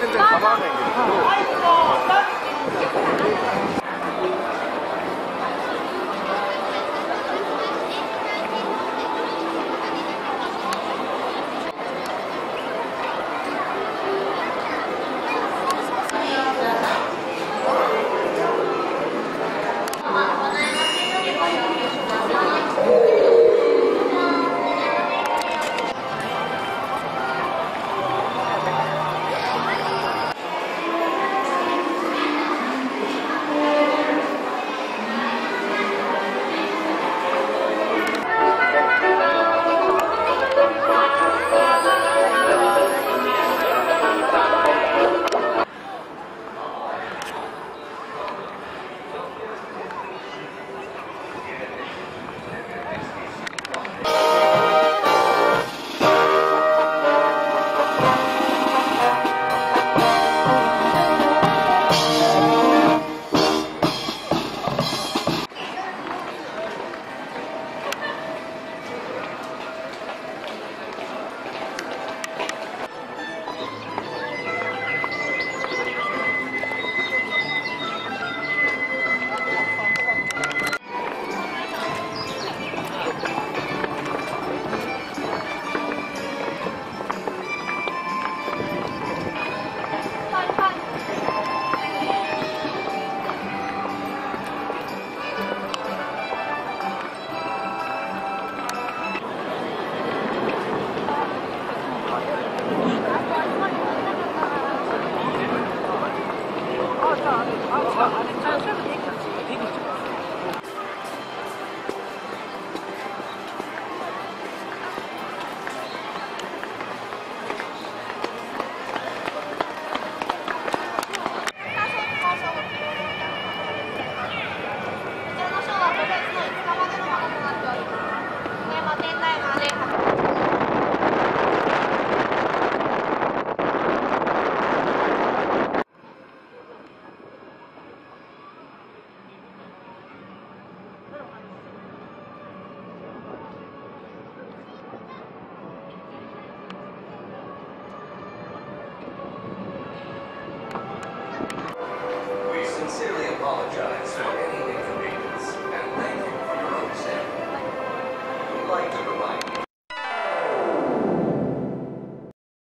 全然構わないんですけど。apologize for any inconvenience and thank you for your understanding. We'd like to